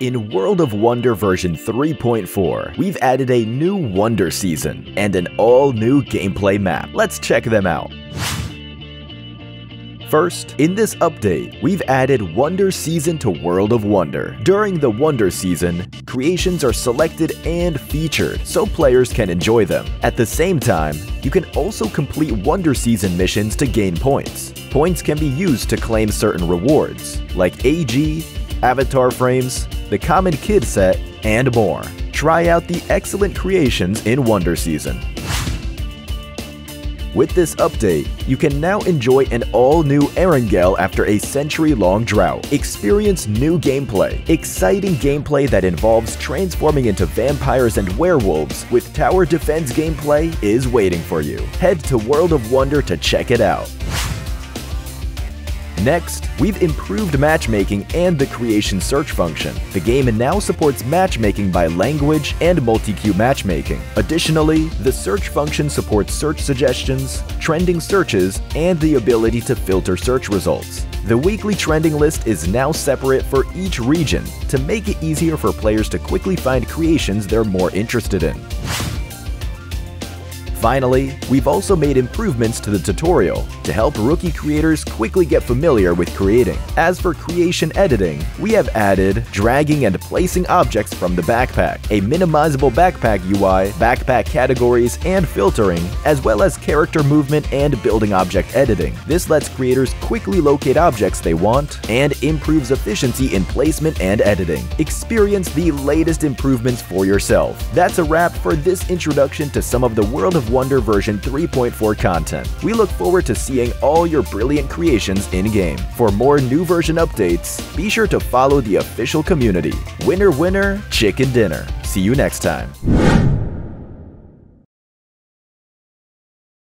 In World of Wonder version 3.4, we've added a new Wonder Season and an all-new gameplay map. Let's check them out. First, in this update, we've added Wonder Season to World of Wonder. During the Wonder Season, creations are selected and featured so players can enjoy them. At the same time, you can also complete Wonder Season missions to gain points. Points can be used to claim certain rewards, like AG, avatar frames, the Common Kid set, and more. Try out the excellent creations in Wonder Season. With this update, you can now enjoy an all-new Erangel after a century-long drought. Experience new gameplay, exciting gameplay that involves transforming into vampires and werewolves with tower defense gameplay is waiting for you. Head to World of Wonder to check it out. Next, we've improved matchmaking and the creation search function. The game now supports matchmaking by language and multi-queue matchmaking. Additionally, the search function supports search suggestions, trending searches, and the ability to filter search results. The weekly trending list is now separate for each region to make it easier for players to quickly find creations they're more interested in. Finally, we've also made improvements to the tutorial to help rookie creators quickly get familiar with creating. As for creation editing, we have added dragging and placing objects from the backpack, a minimizable backpack UI, backpack categories, and filtering, as well as character movement and building object editing. This lets creators quickly locate objects they want and improves efficiency in placement and editing. Experience the latest improvements for yourself. That's a wrap for this introduction to some of the World of Wonder version 3.4 content. We look forward to seeing all your brilliant creations in-game. For more new version updates, be sure to follow the official community. Winner winner, chicken dinner. See you next time.